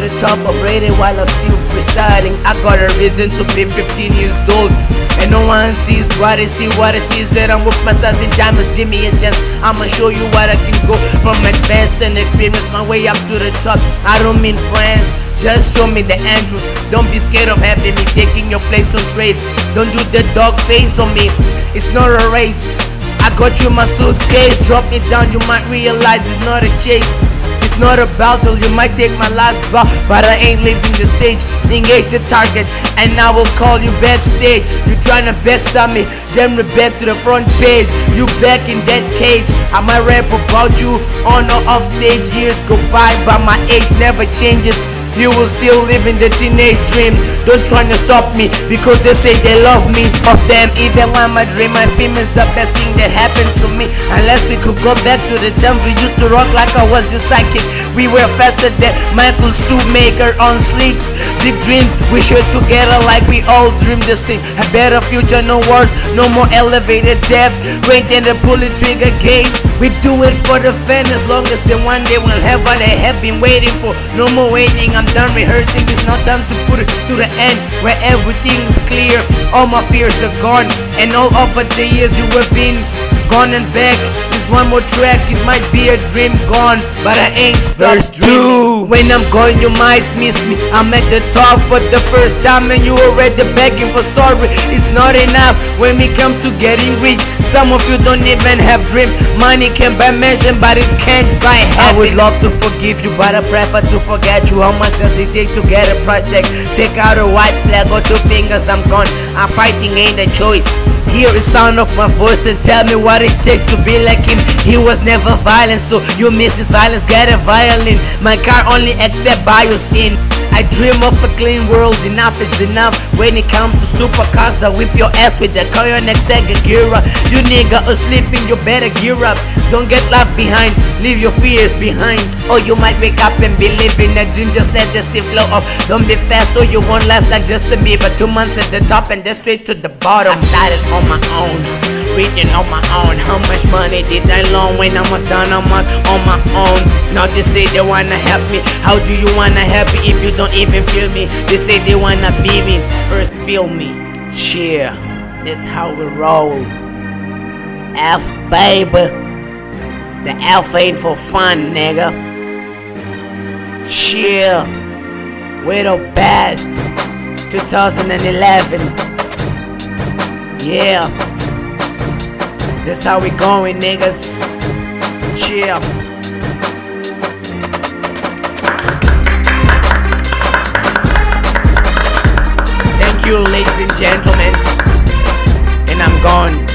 the top, I'm ready while I'm still freestyling. I got a reason to be 15 years old. And no one sees what I see, what I see is that I'm with my sons in diamonds. Give me a chance, I'ma show you what I can go from advanced and experience my way up to the top. I don't mean friends. Just show me the entrance. Don't be scared of having me taking your place on trade. Don't do the dog face on me. It's not a race. I got you my suitcase. Drop it down, you might realize it's not a chase. Not a battle, you might take my last bow, but I ain't leaving the stage. Engage the target, and I will call you backstage. You tryna backstab me, then we're back to the front page. You back in that cage. I might rap about you on or off stage. Years go by, but my age never changes. You will still live in the teenage dream. Don't try to stop me because they say they love me. Of them, even when my dream, my film is the best thing that happened to me. Unless we could go back to the times we used to rock like I was your psychic. We were faster than Michael Schumacher on streets. Big dreams, we share together like we all dream the same. A better future, no wars, no more elevated depth. Wait in the pulling trigger game. We do it for the fan as long as the one day will have what they have been waiting for. No more waiting, I'm done rehearsing. It's now time to put it to the end where everything is clear. All my fears are gone, and all over the years you have been gone and back. One more track, it might be a dream gone, but I ain't Verse dreaming. When I'm gone, you might miss me. I'm at the top for the first time, and you already begging for sorry. It's not enough when it comes to getting rich. Some of you don't even have dream. Money can buy mansion, but it can't buy happiness. I would love to forgive you, but I prefer to forget you. How much does it take to get a price tag? Take out a white flag or two fingers, I'm gone. I'm fighting ain't a choice. Hear the sound of my voice and tell me what it takes to be like him. He was never violent, so you miss this violence, get a violin. My car only accept bios in. I dream of a clean world, enough is enough. When it comes to supercars, I whip your ass with the Koenigsegg Agera. You nigga sleeping, you better gear up. Don't get left behind, leave your fears behind. Or you might wake up and be living a dream, just let the steam flow up. Don't be fast or you won't last like Justin Bieber. Two months at the top and then straight to the bottom. I started on my own. Reading on my own, how much money did I loan when I was done on my, on my own? Now they say they wanna help me. How do you wanna help me if you don't even feel me? They say they wanna be me. First feel me. Cheer. That's how we roll. F baby. The F ain't for fun, nigga. Cheer. We're the best. 2011. Yeah. That's how we going, niggas. Yeah. Thank you, ladies and gentlemen. And I'm gone.